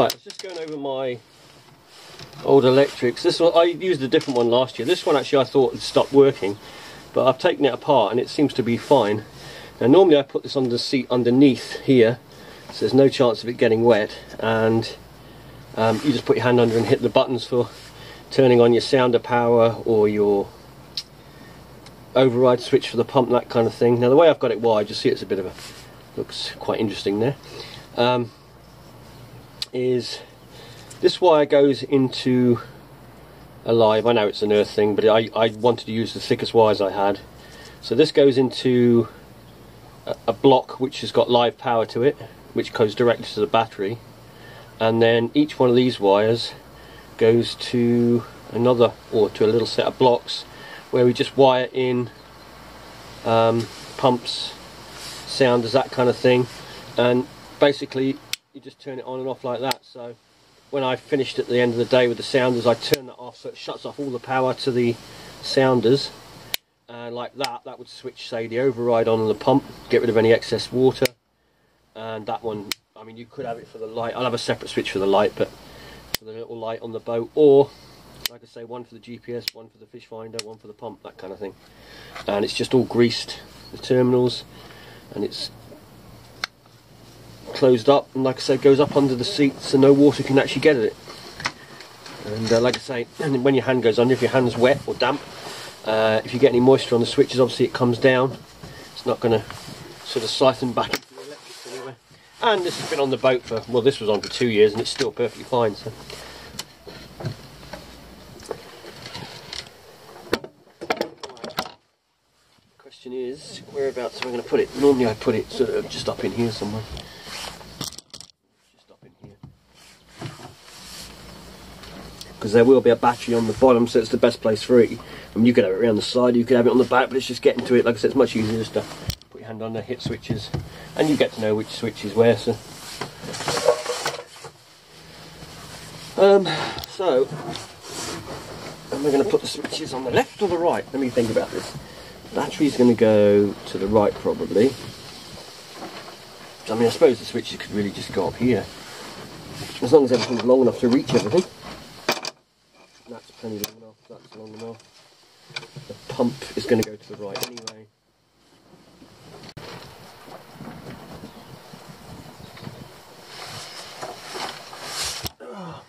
Right, just going over my old electrics. This one I used a different one last year. This one actually I thought had stopped working, but I've taken it apart and it seems to be fine. Now normally I put this on the seat underneath here, so there's no chance of it getting wet, and um, you just put your hand under and hit the buttons for turning on your sounder power or your override switch for the pump, that kind of thing. Now the way I've got it wired, you see it's a bit of a looks quite interesting there. Um, is this wire goes into a live. I know it's an earth thing, but I, I wanted to use the thickest wires I had. So this goes into a, a block which has got live power to it, which goes directly to the battery, and then each one of these wires goes to another or to a little set of blocks where we just wire in um, pumps, sounders, that kind of thing, and basically you just turn it on and off like that. So when I finished at the end of the day with the sounders, I turn that off so it shuts off all the power to the sounders. And like that, that would switch, say, the override on the pump, get rid of any excess water. And that one, I mean, you could have it for the light. I'll have a separate switch for the light, but for the little light on the boat, or like I say, one for the GPS, one for the fish finder, one for the pump, that kind of thing. And it's just all greased, the terminals, and it's closed up, and like I say, goes up under the seat so no water can actually get at it. And uh, like I say, when your hand goes under, if your hand's wet or damp, uh, if you get any moisture on the switches, obviously it comes down. It's not going to sort of siphon back into the electrics anyway. And this has been on the boat for, well, this was on for two years, and it's still perfectly fine. So. Question is, whereabouts am I going to put it? Normally I put it sort of just up in here somewhere. Just up in here. Because there will be a battery on the bottom, so it's the best place for it. I mean, you could have it around the side, you could have it on the back, but it's just getting to it. Like I said, it's much easier just to put your hand on the hit switches, and you get to know which switch is where. So, um, so am I going to put the switches on the left or the right? Let me think about this. Battery's going to go to the right probably. I mean, I suppose the switches could really just go up here. As long as everything's long enough to reach everything. That's plenty long enough, that's long enough. The pump is going to go to the right anyway.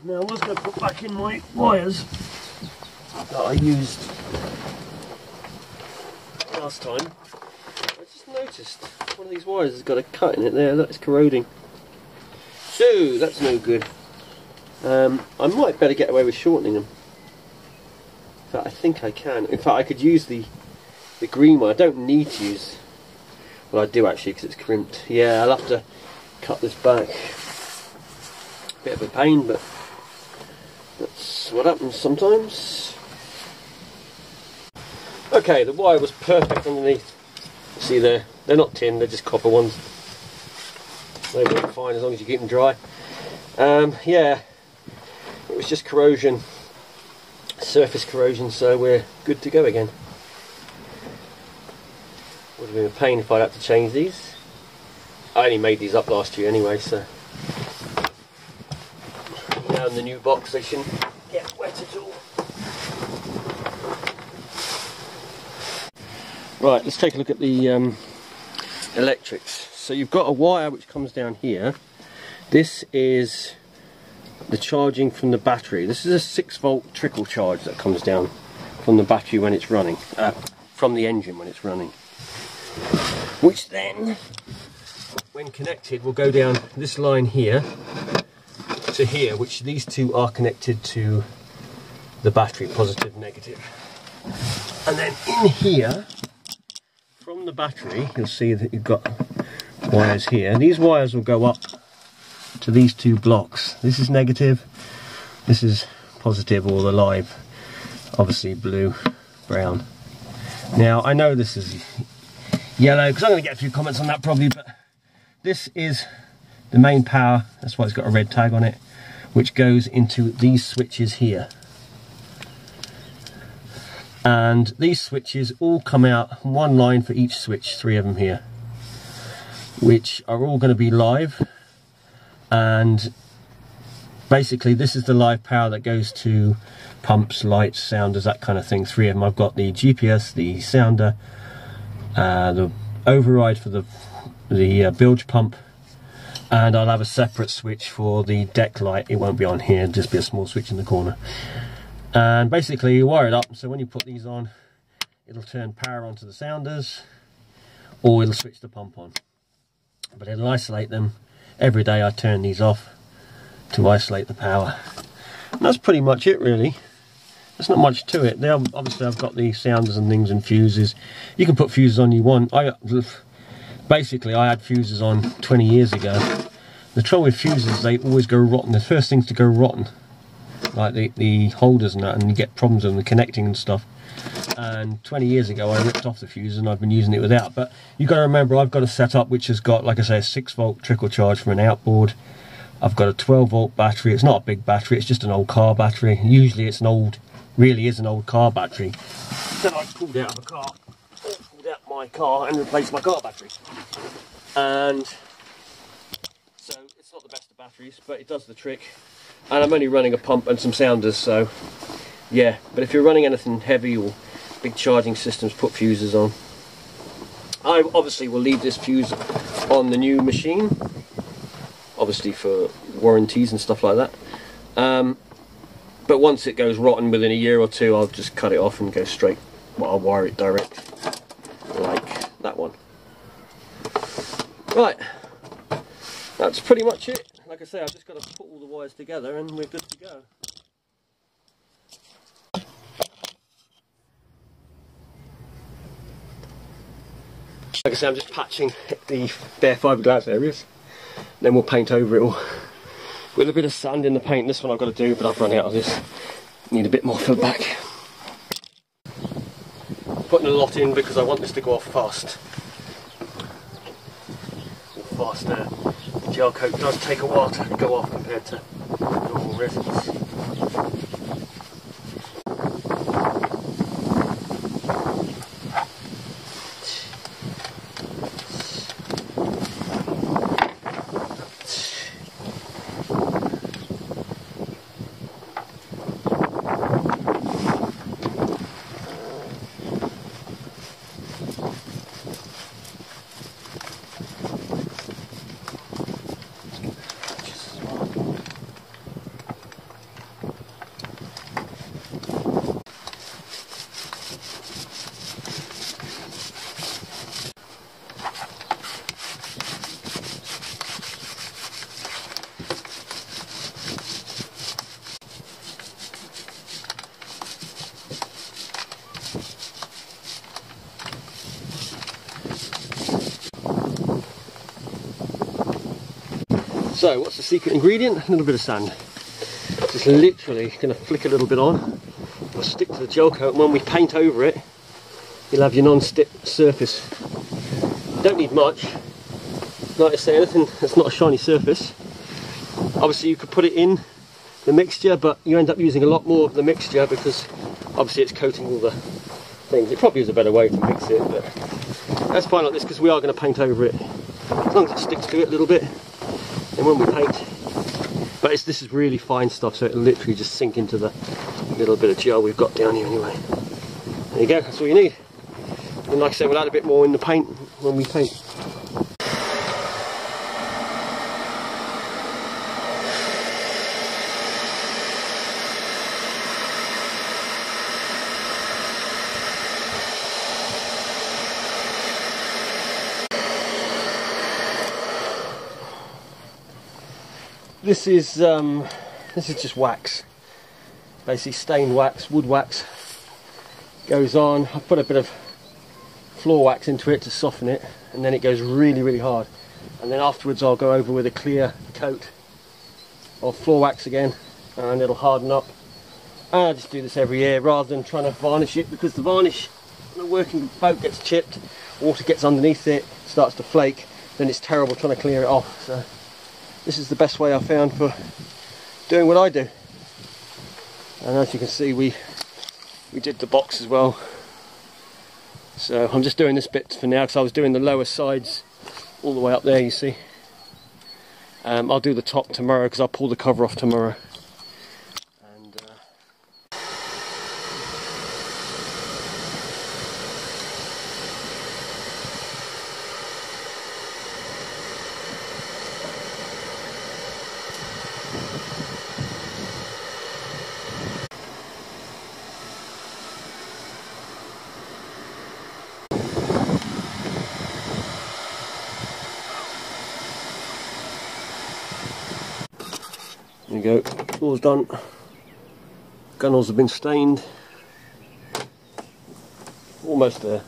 Now I was going to put back in my wires that I used last time. I just noticed one of these wires has got a cut in it there, that's corroding. So, that's no good. Um, I might better get away with shortening them. Fact, I think I can. In fact, I could use the the green one. I don't need to use... Well, I do actually, because it's crimped. Yeah, I'll have to cut this back. Bit of a pain, but that's what happens sometimes. Okay, the wire was perfect underneath. See there, they're not tin, they're just copper ones. They work fine as long as you keep them dry. Um, yeah, it was just corrosion, surface corrosion, so we're good to go again. Would have been a pain if I'd had to change these. I only made these up last year anyway, so now in the new box they shouldn't get wet at all. Right, let's take a look at the um, electrics. So you've got a wire which comes down here. This is the charging from the battery. This is a 6 volt trickle charge that comes down from the battery when it's running, uh, from the engine when it's running. Which then, when connected, will go down this line here to here, which these two are connected to the battery, positive, negative. And then in here, from the battery, you'll see that you've got wires here. These wires will go up to these two blocks. This is negative, this is positive, or the live, obviously blue, brown. Now, I know this is yellow, because I'm going to get a few comments on that probably, but this is the main power, that's why it's got a red tag on it, which goes into these switches here and these switches all come out one line for each switch three of them here which are all going to be live and basically this is the live power that goes to pumps, lights, sounders, that kind of thing. Three of them. I've got the GPS, the sounder, uh, the override for the the uh, bilge pump, and I'll have a separate switch for the deck light. It won't be on here, just be a small switch in the corner. And basically you wire it up, so when you put these on, it'll turn power onto the sounders, or it'll switch the pump on. But it'll isolate them. Every day I turn these off to isolate the power. And that's pretty much it really. There's not much to it. Now, obviously I've got the sounders and things and fuses. You can put fuses on you want. I Basically I had fuses on 20 years ago. The trouble with fuses, they always go rotten. The first things to go rotten, like the, the holders and that, and you get problems with them connecting and stuff. And 20 years ago I ripped off the fuse and I've been using it without. But you've got to remember I've got a setup which has got, like I say, a 6 volt trickle charge from an outboard I've got a 12 volt battery. It's not a big battery, it's just an old car battery. Usually it's an old, really is an old car battery. Then I pulled out of a car, pulled out my car and replaced my car battery. And so it's not the best of batteries, but it does the trick. And I'm only running a pump and some sounders, so yeah. But if you're running anything heavy or big charging systems, put fuses on. I obviously will leave this fuse on the new machine obviously for warranties and stuff like that. Um, but once it goes rotten within a year or two, I'll just cut it off and go straight. Well, I'll wire it direct, like that one. Right, that's pretty much it. Like I say, I've just got to put all the wires together and we're good to go. Like I say, I'm just patching the bare fiberglass areas then we'll paint over it all with a bit of sand in the paint. This one I've got to do, but I've run out of this. Need a bit more fill back. Putting a lot in because I want this to go off fast. Or Faster. The gel coat does take a while to go off compared to normal resins. So what's the secret ingredient? A little bit of sand. Just literally going to flick a little bit on. It'll stick to the gel coat and when we paint over it, you'll have your non-stick surface. Don't need much. Like I say, anything that's not a shiny surface. Obviously you could put it in the mixture, but you end up using a lot more of the mixture because obviously it's coating all the things. It probably is a better way to mix it, but let's find out this because we are going to paint over it. As long as it sticks to it a little bit and when we paint. But this is really fine stuff so it'll literally just sink into the little bit of gel we've got down here anyway. There you go that's all you need. And like I said we'll add a bit more in the paint when we paint this is um, this is just wax. Basically stained wax wood wax goes on. I put a bit of floor wax into it to soften it and then it goes really really hard. And then afterwards I'll go over with a clear coat of floor wax again and it'll harden up. And I just do this every year rather than trying to varnish it because the varnish the working boat gets chipped water gets underneath it starts to flake then it's terrible trying to clear it off so this is the best way I've found for doing what I do. And as you can see, we we did the box as well. So I'm just doing this bit for now because I was doing the lower sides all the way up there, you see. Um, I'll do the top tomorrow because I'll pull the cover off tomorrow. There you go, all's done. Gunnels have been stained. Almost there.